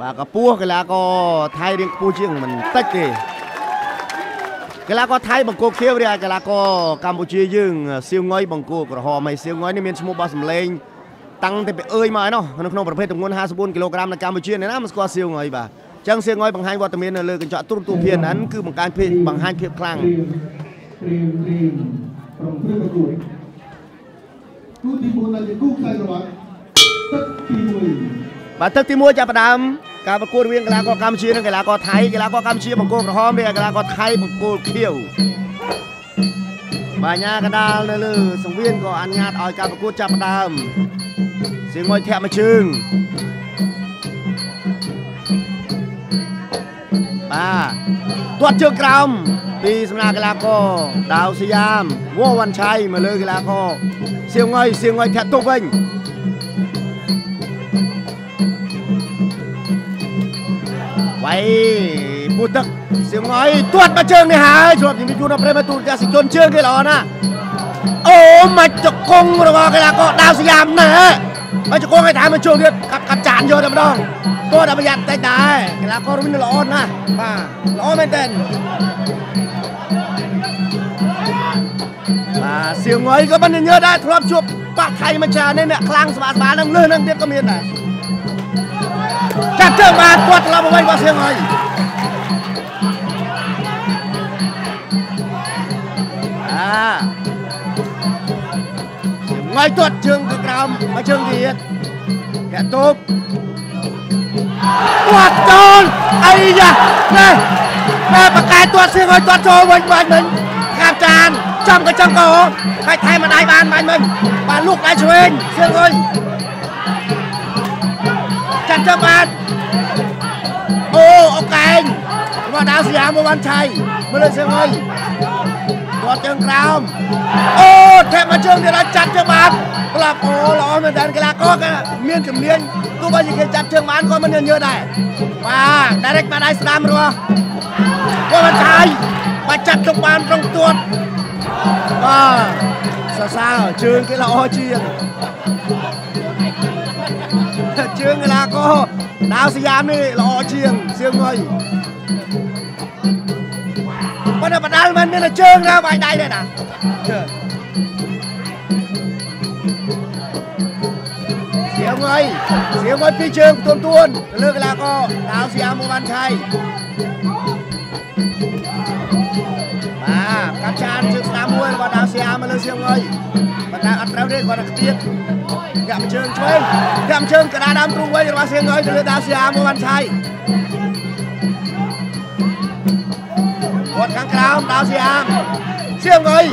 បាទកពស់កីឡាករថៃរៀងខ្ពស់ជាងមិនតិចទេកីឡាករថៃបង្គោលខៀវរាកីឡាករកម្ពុជាយើងសៀវងុយបង្គោលក្រហមហើយសៀវងុយនេះមានឈ្មោះបោះសម្លេងតាំងតែពីអើយមកឯណោះនៅក្នុងប្រភេទទម្ងន់54គីឡូក្រាមនៅកម្ពុជានេះណាមិនស្គាល់សៀវងុយបាទចឹងសៀវងុយបង្ហាញវត្តមាននៅលើកញ្ចក់ទូរទស្សន៍ភានហ្នឹងគឺបង្កើនភាពបង្ហាញភាពខ្លាំងត្រៀមត្រៀមក្រុមព្រឹកប្រកួតគូទី4ដែលជាគូខ្សែក្រវ៉ាត់ទឹកទី1 បាទទឹកទី1ចាប់ផ្ដើមការប្រកួតរវាងកីឡាករកម្ពុជានិងកីឡាករថៃកីឡាករកម្ពុជាបង្គោលក្រហមនិងកីឡាករថៃបង្គោលខៀវបាញាកដាលនៅលើសង្វៀនក៏អនុញ្ញាតឲ្យការប្រកួតចាប់ផ្ដើមសៀងមួយធាក់មួយជើងបាទទាត់ជើងក្រោមពីសំណាក់កីឡាករដាវសយ៉ាមវ៉វ៉ាន់ឆៃមកលើកីឡាករសៀងងុយសៀងងុយធាក់ទុកវិញ វាយពូទឹកសៀងងុយទាត់មកជើងនេះហើយជ្រាបជំរាបជូនដល់ប្រិមត្តទូរទស្សនិកជនជើងគេល្អណាស់អូមកចកងរបស់កីឡាករដាវសយ៉ាមណាមកចកងឲ្យតាមមកជើងទៀតកាត់កាត់ចានយកតែម្ដងក៏តែប្រយ័ត្នតិចដែរកីឡាករវិញល្អណាស់បាទល្អមែនតើបាទសៀងងុយក៏មិនញើដែរធ្លាប់ជួបបាក់ថៃមួយច្រើននេះអ្នកខ្លាំងស្បាស្បានឹងលឺនឹងទៀតក៏មានដែរ ចាប់ជើងបាទគាត់ត្រឡប់មកវិញរបស់សៀងងុយអាងយទាត់ជើងទៅក្រោមមកជើងទៀតកាត់ទប់ទាត់ចូលអីយ៉ានេះតែបកែទាត់សៀងឲ្យទាត់ចូលវិញបាច់មិញកាប់ចានចំកញ្ចឹងក៏ហើយថែម្ដាយបានបាញ់មិញបានលូកដៃឆ្វេងសៀងអើយ ចាត់ចាំបានអូអូកែងមកដល់សៀងមកបានឆៃមើលសៀងអើយទាត់ជើងក្រោមអូថែមកជើងទៀតឲ្យចាត់ជើងបានក្លាប់អូល្អមែនតើកីឡាករក៏មានជំនាញទោះបីជាគេចាត់ជើងបានក៏មិនញើដែរបាទ direct បាត់ដៃស្ដាំរស់គាត់មិនឆាយបាច់ចាត់ទុកបានត្រង់ទួតបាទសរសើរជើងគេល្អជាង ជើងកីឡាករដាវសយ៉ាមនេះល្អជាងសៀងងុយប៉ុន្តែបដាល់មិនមានជើងណាបាច់ដៃទេណាសៀងងុយសៀងងុយពីរជើងទួនទួនទៅលើកីឡាករដាវសយ៉ាមមកបានឆៃបាទកាត់ចានជើងស្ដាំ មួយរបស់ដាវសយ៉ាមមកលើសៀងងុយប៉ុន្តែអត់ត្រូវទេគាត់តែខ្ទៀតកាប់ជើងឆ្វេងកាប់ជើងកដាដើមទ្រូងវិញរបស់សៀងងុយទៅលើដាវសយ៉ាមមកបានឆៃគាត់ខាងក្រោមដាវសៀមសៀងងុយ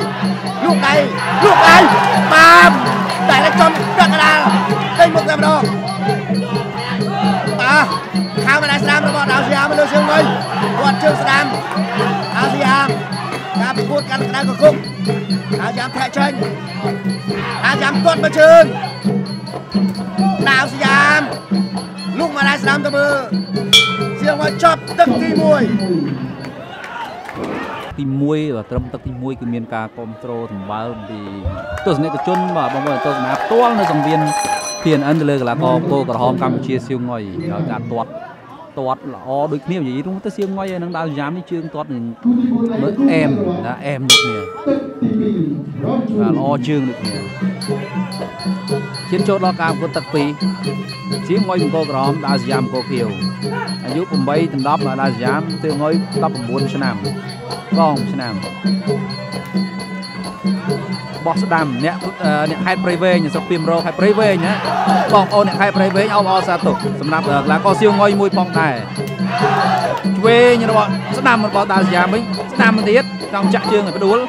លូកដៃលូកដៃបាទតែ lại ចំដាក់កដាលដេញមុខតែម្ដងបាទខាងម្ដាយស្ដាំរបស់ដាវសៀមលើសៀងងុយគាត់ជើងស្ដាំដាវសៀម ការប្រកួតកាន់ក្តៅកគុកដាវសៀមធាក់ចេញដាវសៀមទាត់មកជើងដាវសៀមលូកម្ដាយស្ដាំទៅមើលសៀងងុយចប់ទឹកទី1ទី1បាទត្រឹមទឹកទី1គឺមានការគ្រប់គ្រងសម្បើមពីទស្សនិកជនបាទបងប្អូនទស្សនាផ្ទាល់នៅសង្វៀន PNN ទៅលើកីឡាករគោក្រហមកម្ពុជាសៀវងុយហើយការទាត់ ទាត់ល្អដូចគ្នានិយាយរួមទៅសៀងងុយហើយនឹងដាវយ៉ាមនេះជើងទាត់នឹងមើលអែមណាអែមដូចគ្នាបាទល្អជើងដូចគ្នាឈានចូលដល់ការប្រកួតទឹក2សៀងងុយអង្គក្រហមដាវយ៉ាមកោខៀវអាយុ8ដល់10ដាវយ៉ាមសៀងងុយ19ឆ្នាំបងឆ្នាំ បោះស្ដាំអ្នកអ្នកខេត្តព្រៃវែងស្រុកពីមរកខេត្តព្រៃវែងណាបងប្អូនអ្នកខេត្តព្រៃវែងអបអរសាទរសម្រាប់កីឡាករសៀវងុយមួយផងដែរឆ្វេងរបស់ស្ដាំរបស់ដាល់សយ៉ាវិញស្ដាំទៀតចង់ចាក់ជើងឲ្យផ្ដួល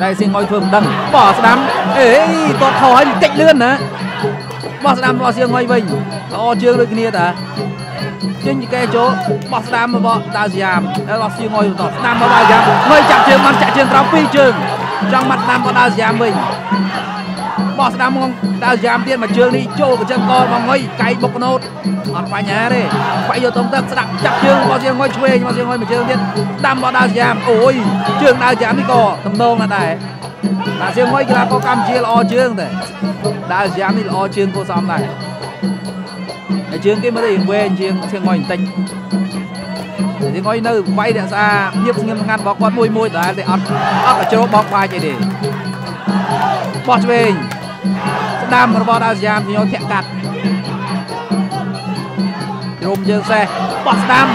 តែសៀវងុយធ្វើមិនដឹងបោះស្ដាំអេគាត់ខោឲ្យតិចលឿនណាបោះស្ដាំរបស់សៀវងុយវិញល្អជើងដូចគ្នាតាចេញពីកែចូលបោះស្ដាំរបស់ដាវសយ៉ាមហើយបោះសៀងយបន្តស្ដាំរបស់ដាវសយ៉ាមងុយចាក់ជើងបានចាក់ជើងក្រោមពីរជើង ចង់មកស្ដាំរបស់ដាវសយ៉ាមវិញបោះស្ដាំមកដាវសយ៉ាមទៀតមកជើងនេះចូលកញ្ចឹងកមកងុយកែបុកណូតអត់បញ្ហាទេបាក់យកទៅទឹកស្ដាប់ចាក់ជើងរបស់សៀងងុយឆ្វេងរបស់សៀងងុយមកជើងទៀតស្ដាំរបស់ដាវសយ៉ាមអូយជើងដាវសយ៉ាមនេះក៏តំណងណាស់ដែរដាវសៀងងុយកីឡាករកម្ពុជាល្អជើងតែដាវសយ៉ាមនេះល្អជើងគួរសមដែរហើយជើងគេមើលរៀងវែងជាងជាងងុយបន្តិច ជាងងុយនៅវាយរក្សាភាពស្ងៀមស្ងាត់របស់គាត់មួយមួយដែរតែអត់អត់កជ្រោបបោកបាច់អីទេបោះឆ្វេងស្ដាំរបស់ដាល់សយ៉ាមញោធាក់កាត់ជ្រុំជើងសេះបោះស្ដាំ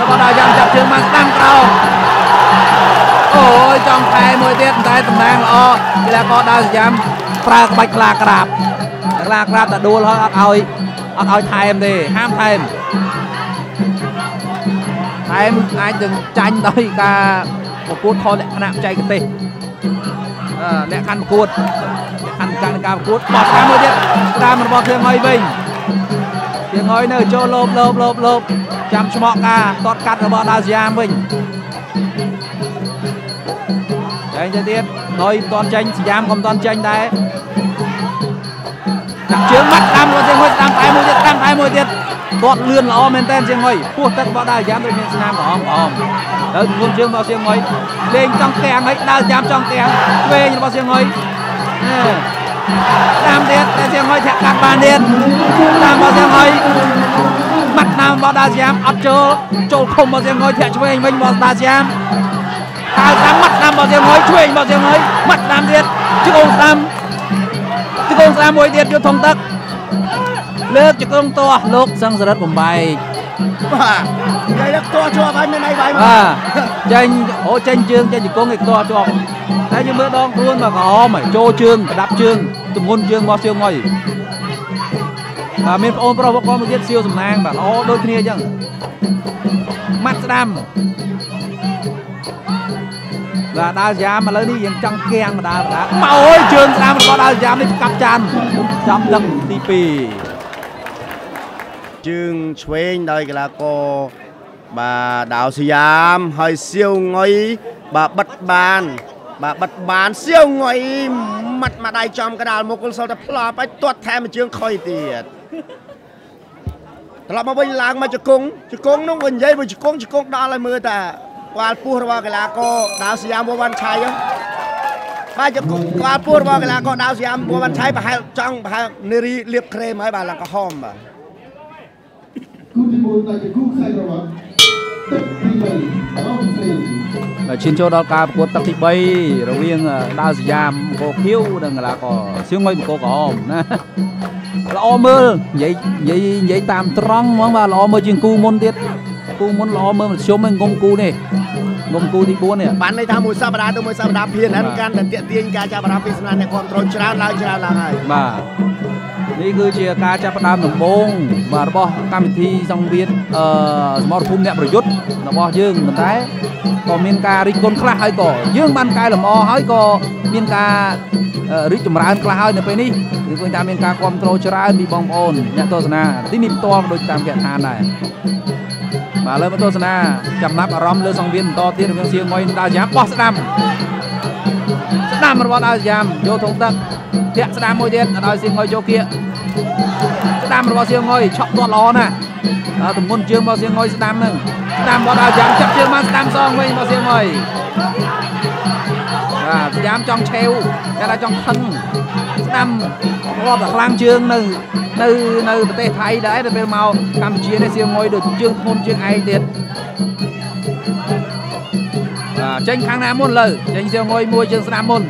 របស់ដាល់យ៉ាងចាប់ជើងមកស្ដាំក្រោមអូយចង់ថែមួយទៀតតែតំណាងល្អកីឡាករដាល់សយ៉ាមប្រើក្បាច់ខ្លាក្រាបខ្លាក្រាបតែដួលហើយអត់ឲ្យអត់ឲ្យថែមទេហាមថែម ថែមអាចនឹងចាញ់ដោយការប្រកួតខលលក្ខណៈបច្ចេកទេសអឺលក្ខខណ្ឌប្រកួតលក្ខខណ្ឌការប្រកួតបោះតាមមួយទៀតស្ដាមរបស់ធៀងហុយវិញធៀងហុយនៅចូលលោបលោបលោបលោបចាំឆ្មក់ការតតកាត់របស់ដាវសយ៉ាមវិញចេញទៅទៀតហុយមិនតន់ចេញសយ៉ាមក៏មិនតន់ចេញដែរដាក់ជើងម៉ាត់តាមរបស់ធៀងហុយស្ដាំតែមួយទៀតស្ដាំតែមួយទៀត គាត់លឿនល្អមែនតើសៀងហុយពោះទឹករបស់ដាវយ៉ាមដូចមានស្នាមក្រហមក្រហមទៅងុំជើងរបស់សៀងហុយលេងចង់ទាំងហើយដាវយ៉ាមចង់ទាំងឆ្វេងរបស់សៀងហុយតាមទៀតតែសៀងហុយធាក់កាត់បានទៀតតាមរបស់សៀងហុយម៉ាត់ណាមរបស់ដាវយ៉ាមអត់ចូលចូលធំរបស់សៀងហុយធាក់ឆ្វេងវិញរបស់ដាវយ៉ាមហើយតាមម៉ាត់ណាមរបស់សៀងហុយឆ្វេងរបស់សៀងហុយម៉ាត់តាមទៀតជង្គង់ស្ដាំជង្គង់ស្ដាំមួយទៀតយកធំទឹក លើកជង្គង់ទាស់លោកសង្សរិទ្ធបំបែកបាទនិយាយទៅតជាប់ហើយមានអីបាយមកបាទចេញអូចេញជើងចេញជង្គង់ឯខ្ទាស់ជាប់តែយើងមើលដងខ្លួនមកក្រហមចូលជើងប្រដាប់ជើងទម្ងន់ជើងមកសៀងហុយបាទមានប្អូនប្រុសគាត់មួយទៀតសៀវសំណាងបាទល្អដូចគ្នាអញ្ចឹងម៉ាត់ស្ដាំបាទដាវយ៉ាមឥឡូវនេះយើងចង់គាំងម្ដាម្ដាមកអើយជើងស្ដាំរបស់ដាវយ៉ាមនេះកាប់ចានចាំដឹកទី2 ជើងឆ្វេងដោយកីឡាករបាទដាវសយ៉ាមហើយសៀវងុយបាទបិទបាន បាទបិទបានសៀវងុយម៉ាត់មកដៃចំកដាលមកគល់សល់តែផ្លោបឲ្យទាត់ថែមមួយជើងខុយទៀតត្រឡប់មកវិញឡើងមកជង្គង់ជង្គង់នោះក៏និយាយមកជង្គង់ជង្គង់ដល់ឲ្យមើលតាក្បាលពោះរបស់កីឡាករដាវសយ៉ាមវ៉ាន់ឆៃហ្នឹងបាទជង្គង់ក្បាលពោះរបស់កីឡាករដាវសយ៉ាមវ៉ាន់ឆៃប្រហែលចង់ប្រហែលនារីលៀបក្រែមហើយបាទឡើងក្រហមបាទ គូទី4ដែលជាគូខ្សែក្រវ៉ាត់ទឹកទី3អោស្ត្រាលីឈានចូលដល់ការប្រកួតទឹកទី3រវាងដាវសយ៉ាមអង្គរខៀវនិងកីឡាករសៀងងុយអង្គរក្រហមណាល្អមើលនិយាយនិយាយនិយាយតាមត្រង់ហ្មងបាទល្អមើលជាងគូមុនទៀតគូមុនល្អមើលមធ្យមហ្នឹងងុំគូនេះងុំគូទី4នេះបានន័យថាមួយសប្តាហ៍ទៅមួយសប្តាហ៍ភៀនហ្នឹងកាន់តែតាក់ទាញការចាប់អារម្មណ៍ពីសំណាក់អ្នកគ្រប់គ្រងច្រើនឡើងច្រើនឡើងហើយបាទ នេះគឺជាការចាប់ផ្ដើមដំបូងបាទរបស់កម្មវិធីសង្វៀនអឺសមរភូមិអ្នកប្រយុទ្ធរបស់យើងប៉ុន្តែក៏មានការរិះគន់ខ្លះហើយក៏យើងបានកែលម្អហើយក៏មានការអឺរីកចម្រើនខ្លះហើយនៅពេលនេះគឺឃើញថាមានការគ្រប់គ្រងច្រើនពីបងប្អូនអ្នកទស្សនាទីនេះផ្ទាល់ក៏ដូចតាមគេឋានដែរបាទឥឡូវមកទស្សនាចំណាប់អារម្មណ៍លើសង្វៀនបន្តទៀតរវាងសៀងងុយនិងដាវយ៉ាបោះស្ដាំស្ដាំរបស់ដាវយ៉ាមយកធុងទឹក ធាក់ស្ដាំមួយទៀតអត់ឲ្យសៀងងុយយកគៀកស្ដាំរបស់សៀងងុយឆក់ទាត់ល្អណាស់ដល់ទម្ងន់ជើងរបស់សៀងងុយស្ដាំហ្នឹងស្ដាំរបស់ដាវយ៉ាមចាប់ជើងមកស្ដាំសងវិញរបស់សៀងងុយបាទសយ៉ាមចង់ឆេវតែថាចង់ខឹងស្ដាំរាប់តែខ្លាំងជើងនៅនៅនៅប្រទេសថៃដែរទៅពេលមកកម្ពុជានេះសៀងងុយដូចជើងធ្ងន់ជាងឯងទៀតបាទចេញខាងណាមុនលើចេញសៀងងុយមួយជើងស្ដាំមុនជ្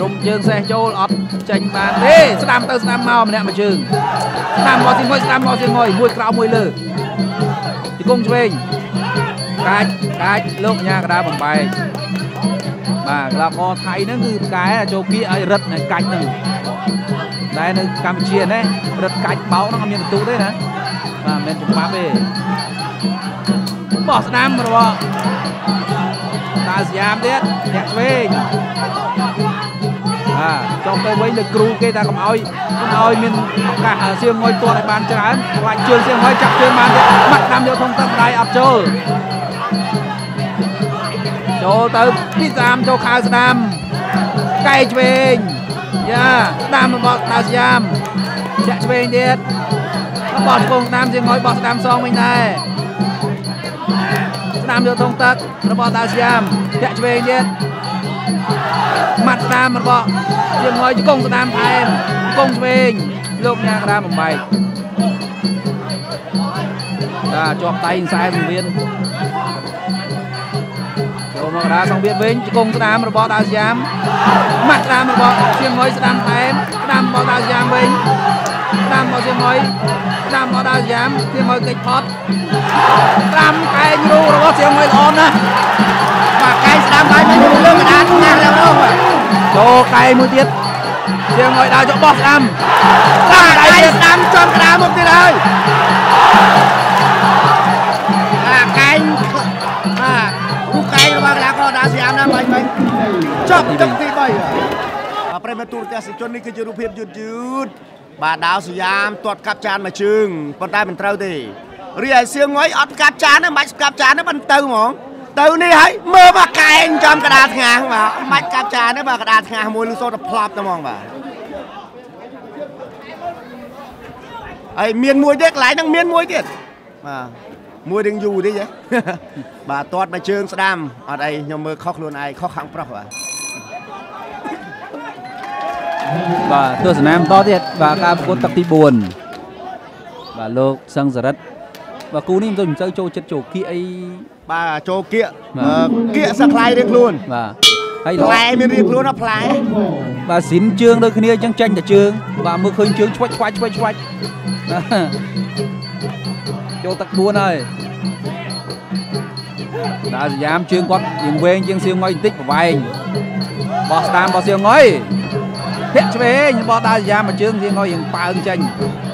រុំជើងសេះចូលអត់ចេញបានទេស្ដាំទៅស្ដាំមកម្នាក់មួយជើងស្ដាំមកទីមួយស្ដាំមកទីមួយមួយក្រោមមួយលើទីគង់ឆ្វេងកាច់កាច់លោកកញ្ញាកដាបំបែកបាទកីឡាករថៃហ្នឹងគឺផ្កាយចូលគៀកឲ្យរឹតឲ្យកាច់ហ្នឹងតែនៅកម្ពុជានេះរឹតកាច់បោកហ្នឹងអត់មានបន្ទុកទេណាបាទមិនមែនច្បាប់ទេបោះស្ដាំរបស់តាសយ៉ាមទៀតធាក់ឆ្វេង បាទចុះទៅវិញលើគ្រូគេថាកុំឲ្យកុំឲ្យមានឱកាសសៀងងុយទាត់ឲ្យបានច្រើនខ្លាចជើងសៀងងុយចាប់ជើងបានទៀតម៉ាត់ដាំយកធំទឹកដៃអត់ចូលចូលទៅពីសាមចូលខៅស្ដាំកែឆ្វេងយ៉ាស្ដាំរបស់ដាវសយ៉ាមចាក់ឆ្វេងទៀតបោះឆ្ពងស្ដាំសៀងងុយបោះស្ដាំសងវិញដែរស្ដាំយកធំទឹករបស់ដាវសយ៉ាមចាក់ឆ្វេងទៀត ម៉ាត់ស្ដាមរបស់ជាងងយជង្គង់ស្ដាមថែមជង្គង់ឆ្វេងលោកញ៉ាកដាបំបែកបាទជាប់ដៃខ្សែសង្វៀនចូលមកកណ្ដាលសង្វៀនវិញជង្គង់ស្ដាមរបស់ដាវសៀមម៉ាត់ស្ដាមរបស់សៀងហុយស្ដាមថែមស្ដាមរបស់ដាវសៀមវិញស្ដាមរបស់សៀងហុយស្ដាមរបស់ដាវសៀមសៀងហុយកិច្ចផត់ស្ដាំកែងរូរបស់សៀងហុយល្អណាស់ បាទកែស្ដាំបាយមិនលើកកណ្ដាលណាស់ឡើងមកចូលកែមួយទៀតជាងឲ្យដាវចុះបោះស្ដាំបាទដៃស្ដាំជាប់កណ្ដាលមកទៀតហើយអាកែងបាទរូបកែងរបស់កណ្ដាលក៏ដាវស្ដាំណាស់បាញ់បាញ់ចប់ទឹកទី3ប្រិមត្តទូរទស្សនិកជននេះគឺជារូបភាពយឺតយឺតបាទដាវសយ៉ាមទាត់កាប់ចានមួយជើងប៉ុន្តែមិនត្រូវទេរីឯសៀងងុយអត់កាប់ចានទេមិនបាច់កាប់ចានទេមិនទៅហ្មង ទៅនេះហើយមើលមកកែងចំកណ្ដាលថ្ងាសបាទមិនបាច់កាប់ចានទេបាទកណ្ដាលថ្ងាសមួយលឺសូតតែផ្លាប់ទៅហ្មងបាទហើយមានមួយទៀតកន្លែងហ្នឹងមានមួយទៀតបាទមួយនឹងយូរតិចហ៎បាទតាត់មកជើងស្ដាំអត់អីខ្ញុំមើលខុសខ្លួនឯងខុសខាងប្រុសបាទបាទទស្សនាបន្តទៀតបាទការប្រកួតទឹកទី4បាទលោកសឹងសរិទ្ធ បាទគូនេះមិនសូវមិនសូវចូលចិត្តចូលគៀកអីបាទចូលគៀកបាទអឺគៀកសក្លាយរៀងខ្លួនបាទហើយផ្លែមានរៀងខ្លួនណាផ្លែបាទស៊ីនជើងដូចគ្នាអញ្ចឹងចាញ់តែជើងបាទមើលឃើញជើងឆ្វាច់ឆ្វាច់ឆ្វាច់ឆ្វាច់ចូលទឹក4ហើយដាសយាមជើងគាត់រៀងវែងជាងសៀងងុយបន្តិចប្រវែងបោះស្ដាមបោះសៀងងុយ ធាក់ឆ្វេងបោះដាសយាមមកជើងសៀងងុយរៀងប៉ើងចេញ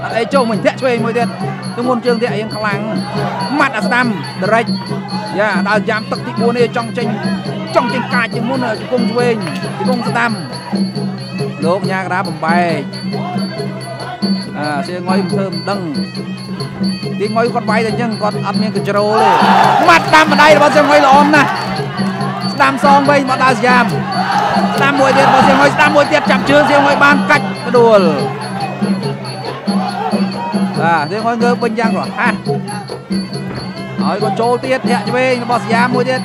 អត់អីចុះមិនធាក់ឆ្វេងមួយទៀតទម្ងន់ជើងធាក់រៀងខ្លាំងម៉ាត់អាស្ដាំដរិចយ៉ាដាសយាមទឹកទី4នេះចង់ចេញចង់ចេញកាចជាងមុនជង្គង់ឆ្វេងជង្គង់ស្ដាំលោកញ៉ាកដាបំបែកអាសៀងងុយមិនធ្វើមិនដឹងទីងុយគាត់វាយតែអញ្ចឹងគាត់អត់មានកញ្ជ្រោលទេម៉ាត់តាមបណ្ដៃរបស់សៀងងុយល្អណាស់ ស្ដាំសងវិញមកដល់សយាមស្ដាំមួយទៀតរបស់សៀងងុយស្ដាំមួយទៀតចាប់ជើងសៀងងុយបានកាច់ផ្ដួលបាទសៀងងុយងើបវិញយ៉ាងរហ័សហើយគាត់ចូលទៀតធាក់ឆ្វេងរបស់សយាមមួយទៀត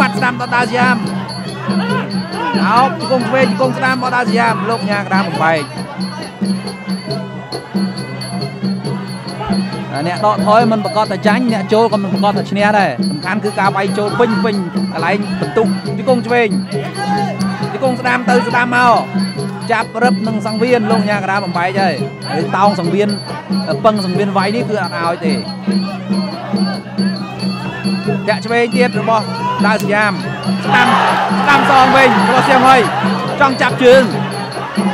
ម៉ាត់ស្ដាំដល់ដល់សយាមអោបជង្គង់ឆ្វេងជង្គង់ស្ដាំមកដល់សយាមលោកញ៉ាក្តាមបំបែក អាអ្នកដកថយមិនប្រកាសតែចាញ់អ្នកចូលក៏មិនប្រកាសតែឈ្នះដែរសំខាន់គឺការវាយចូលពេញពេញកន្លែងបន្ទុកជង្គង់ឆ្វេងជង្គង់ស្ដាំទៅស្ដាំមកចាប់រឹបនឹងសង្វៀនលោកញ៉ាកដាបំបែកហើយហើយតោងសង្វៀនពឹងសង្វៀនវាយនេះគឺអត់ឲ្យទេតាក់ឆ្វេងទៀតរបស់ដាវសយាមស្ដាំស្ដាំសងវិញរបស់សៀងហុយចង់ចាប់ជើងតែ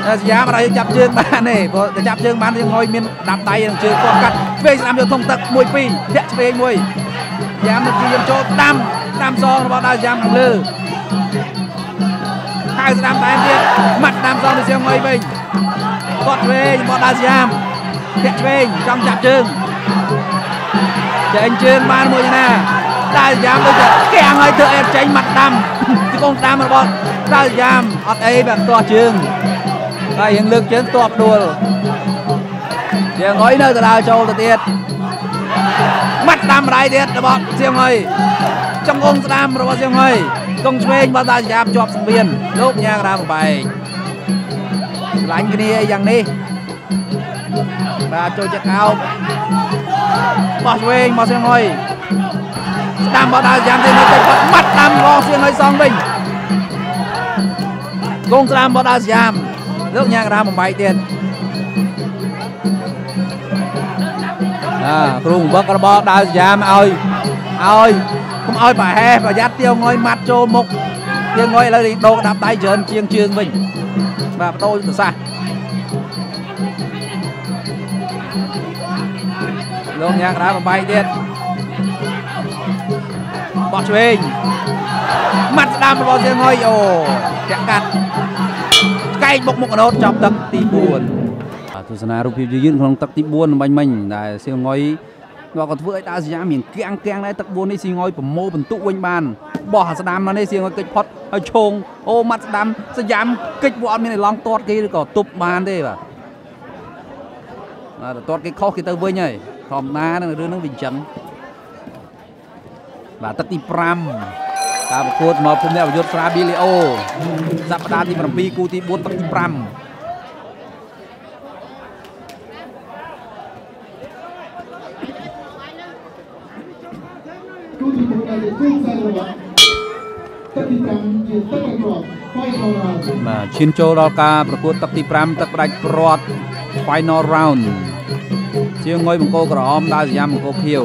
សញ្ញាមិនអាចចាប់ជើងបានទេព្រោះតែចាប់ជើងបានយើងងុយមានដាប់ដៃនឹងជើងគាត់កាត់ឆ្វេងស្ដាំយកធំទឹក1 2ធាក់ឆ្វេងមួយយ៉ាមនឹងគឺយើងចូលស្ដាំស្ដាំសងរបស់ដាវយ៉ាមខាងលើហៅស្ដាំតែទៀតម៉ាត់ស្ដាំសងទៅសៀងងុយវិញគាត់ឆ្វេងរបស់ដាវយ៉ាមធាក់ឆ្វេងចង់ចាប់ជើងចេញជើងបានមួយណាដាវយ៉ាមដូចតែកាំងឲ្យធ្វើអេបចេញម៉ាត់ស្ដាំទីកងស្ដាំរបស់ដាវយ៉ាមអត់អីបែបទាស់ជើង ហើយយើងលើកជើងតបដួលយើងអុយនៅទៅដើរចូលទៅទៀតម៉ាត់តាមម្ដាយទៀតរបស់សៀងអុយចង្គង់ស្ដាំរបស់សៀងអុយកងឆ្វេងបើតាយ៉ាបជាប់សង្វៀនលោកញ៉ាក្រាមបែកឆ្លាញ់គ្នាយ៉ាងនេះបាទចូលចិត្តកោបបោះឆ្វេងមកសៀងអុយស្ដាំបើតាយ៉ាបទៅនៅទៅគាត់ម៉ាត់តាមរបស់សៀងអុយសងវិញកងស្ដាំបើតាយ៉ាប លោកញ៉ាក្រាមបំបែកទៀតអាគ្រូបង្វឹករបស់ដាវសយ៉ាមឲ្យឲ្យកុំឲ្យប្រហែសប្រយ័ត្នទៀវងុយម៉ាត់ចូលមុខទៀវងុយឥឡូវនេះដោកដាប់ដៃច្រើនជាងជើងវិញបាទបដូរយុទ្ធសាស្ត្រលោកញ៉ាក្រាមបំបែកទៀតបោះឆ្វេងម៉ាត់ស្ដាំរបស់ទៀវងុយអូចាក់កាត់ កែកបុកមុខកណូតចាប់ទឹកទី4បាទទស្សនារូបភាពយឺនក្នុងទឹកទី4បាញ់មិញដែលសៀងងុយគាត់ក៏ធ្វើឲ្យដាវសយ៉ាមានគៀងគៀងដែរទឹក4នេះសៀងងុយប្រមូលបន្ទុកវិញបានបោះអាស្ដាំមកនេះសៀងងុយកិច្ចផុតហើយឈងអូម៉ាត់ស្ដាំសយ៉ាមកិច្ចពួកអត់មានឯឡងទាត់គេឬក៏ទប់បានទេបាទបាទទាត់គេខុសគេទៅវិញហើយធម្មតានឹងរឿងហ្នឹងវាអញ្ចឹងបាទទឹកទី5 ការប្រកួតមកភូមិអ្នកប្រយុទ្ធស្រាប៊ីលីអូសប្តាហ៍ទី7គូទី4ទឹកទី5ទូទី4ដែលជាគូខ្សែក្រវ៉ាត់ទឹកទី5ជាទឹកឲ្យគ្រាប់ final round បាទឈានចូលដល់ការប្រកួតទឹកទី5ទឹកផ្ដាច់ព្រាត់ final round ជាងងុយបង្គោលក្រហមដើរសយ៉ាមបង្គោលខៀវ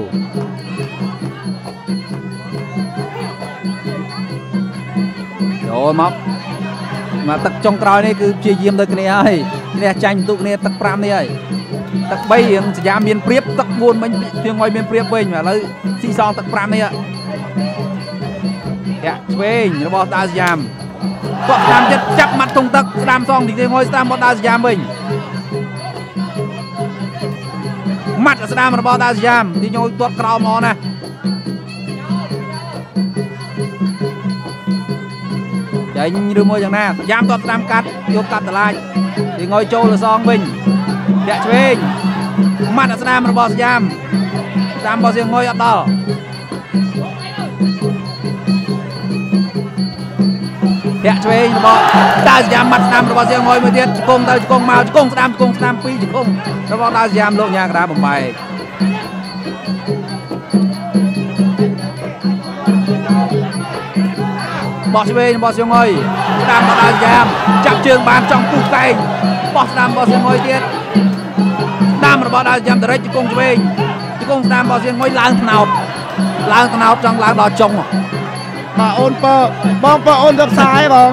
ចូលមកមកទឹកចុងក្រោយនេះគឺព្យាយាមដូចគ្នាហើយគ្នាចាញ់បន្ទុកគ្នាទឹក5នេះហើយទឹក3រៀងសយ៉ាមមានព្រៀបទឹក4មិញជាងងុយមានព្រៀបវិញឥឡូវស៊ីសងទឹក5នេះតាក់ឆ្វេងរបស់ដាសយ៉ាមគាត់ស្ដាំចិត្តចាប់មាត់ទងទឹកស្ដាំសងទីងុយស្ដាំមកដាសយ៉ាមវិញម៉ាត់ស្ដាំរបស់ដាសយ៉ាមទីងុយទាត់ក្រោមមកណា ចេញឬមួយយ៉ាងណាយ៉ាមទាត់ស្ដាំកាត់យកកាត់តឡាចទីងុយចូលលសងវិញតាក់ឆ្វេងម៉ាត់ស្ដាំរបស់សយ៉ាមស្ដាំរបស់សៀងងុយអត់ដល់ធាក់ឆ្វេងរបស់ដាវសយ៉ាមមាត់ស្ដាំរបស់សៀងងុយមួយទៀតជង្គង់ទៅជង្គង់មកជង្គង់ស្ដាំជង្គង់ស្ដាំពីរជង្គង់របស់ដាវសយ៉ាមលោកញ៉ាកដាបំបែក បោះឆ្វេងរបស់សៀងងុយស្ដាំរបស់ដាវសយ៉ាមចាប់ជើងបានចង់ពុះកែងបោះស្ដាំរបស់សៀងងុយទៀតស្ដាំរបស់ដាវសយ៉ាមតរិចជង្គង់ឆ្វេងជង្គង់ស្ដាំរបស់សៀងងុយឡើងថ្នោតឡើងថ្នោតចង់ឡើងដល់ចុងបាទអូនពើបងពើអូនទៅផ្សារឯងបង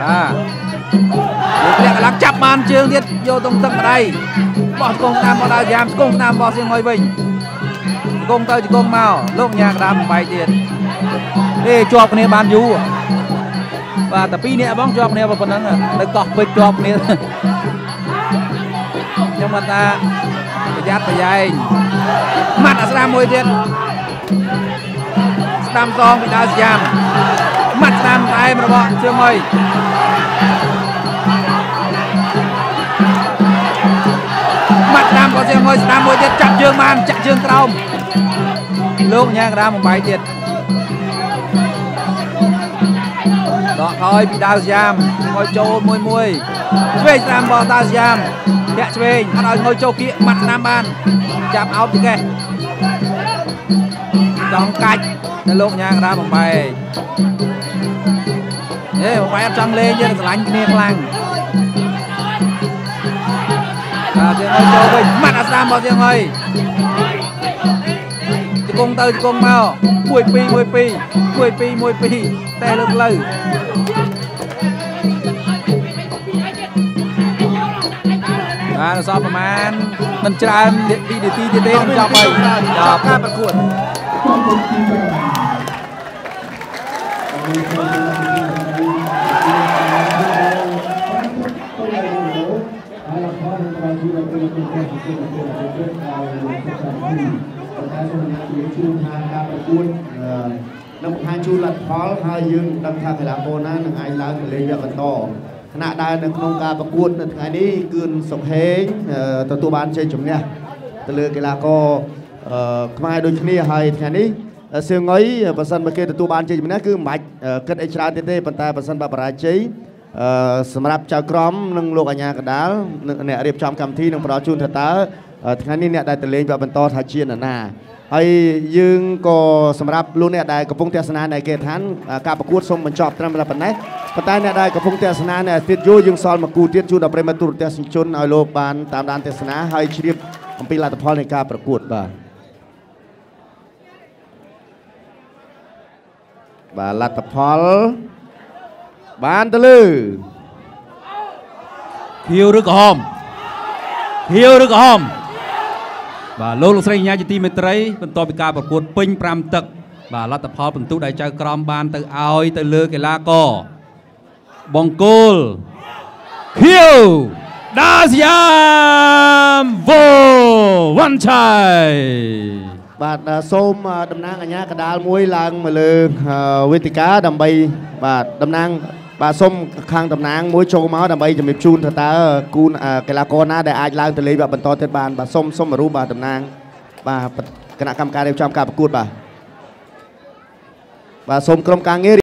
បាទលោកលាក់កន្លងចាប់បានជើងទៀតយកតុងទឹកម្ដាយ បោះជង្គង់ស្នាមមកដល់យ៉ាមជង្គង់ស្នាមបោះសៀងងុយវិញជង្គង់ទៅជង្គង់មកលោកញ៉ាកដាមបែកទៀតទេជាប់គ្នាបានយូរបាទតែពីរនាក់បងជាប់គ្នាប៉ុណ្ណឹងនៅកោះពេជ្រជាប់គ្នាខ្ញុំគាត់ថាប្រយ័ត្នប្រយែងម៉ាត់អាស្រាមមួយទៀតស្ដាំសងពីដាវសយ៉ាមម៉ាត់ស្ដាំតែមរបស់ជើងអុយ ក៏ជាងុយស្ដាំមួយទៀតចាប់ជើងបានចាក់ជើងក្រោមលោកញ៉ាកដាមបំបាយទៀតដកថយពីដាវស្យាមងុយចូលមួយមួយឆ្វេងស្ដាំរបស់ដាវស្យាមធាក់ឆ្វេងអត់ឲ្យងុយចូលគៀកមាត់ស្ដាំបានចាប់អោបទីកេះចង់កាច់ទៅលោកញ៉ាកដាមបំបាយអេបំបាយអត់ចង់លេងទេស្រឡាញ់គ្នាខ្លាំង បាទជាងអីចូលវិញម៉ាត់អាស្ដាមរបស់ជាងអីជង្គង់ទៅជង្គង់មកមួយពីរមួយពីរមួយពីរមួយពីរតែលើកលើបាទសល់ប្រហែលមិនច្រើននាទីនាទីទៀតទេខ្ញុំចប់ហើយចប់កា រប្រកួត trong một kỳ vòng នឹងបង្ហាញជូនលទ្ធផលហើយយើងដឹងថាកីឡាករណានឹងអាចឡើងទៅលេងវគ្គបន្តខណៈដែលនៅក្នុងការប្រកួតនៅថ្ងៃនេះគឺសុខហេងទទួលបានជ័យជំនះទៅលើកីឡាករអឺខ្មែរដូចគ្នាហើយថ្ងៃនេះសៀងងុយបើសិនមកគេទទួលបានជ័យជំនះគឺមិនបាច់គិតអីច្រើនទៀតទេប៉ុន្តែបើសិនបើបរាជ័យ អឺសម្រាប់ចៅក្រមនិងលោកអាញាកដាលអ្នករៀបចំកម្មវិធីនឹងផ្ដល់ជូនថាតើថ្ងៃនេះអ្នកដែលទៅលេងវគ្គបន្តថាជានរណាហើយយើងក៏សម្រាប់លោកអ្នកដែលកំពុងទស្សនានៅគេឋានការប្រកួតសូមបញ្ចប់ត្រឹមតែប៉ុណ្ណេះប៉ុន្តែអ្នកដែលកំពុងទស្សនានៅទៀតយូរយើងសល់មកគូទៀតជូនដល់ប្រិមត្តទូរទស្សនិកជនឲ្យលោកបានតាមដានទស្សនាហើយជ្រាបអំពីលទ្ធផលនៃការប្រកួតបាទបាទលទ្ធផល បានទៅលើខៀវឬក្រហមខៀវឬក្រហមបាទលោកលោកស្រីកញ្ញាជាទីមេត្រីបន្ទាប់ពីការប្រកួតពេញ5ទឹក បាទលទ្ធផលពិន្ទុដែលចៅក្រមបានទៅឲ្យទៅលើកីឡាករបង្គោលខៀវដាសយ៉ាមវូវ៉ាន់ឆៃបាទសូមតំណាងអាជ្ញាកណ្ដាលមួយឡើងមកលើវេទិកាដើម្បីបាទតំណាង បាទសូមខាងតំណាងមួយចូលមកដើម្បីជំរាបជូនថាតើគូកីឡាករណាដែលអាចឡើងទៅលេងវគ្គបន្តទៀតបានបាទសូមសូមរូបបាទតំណាងបាទគណៈកម្មការរៀបចំការប្រកួតបាទបាទសូមក្រុមការងារ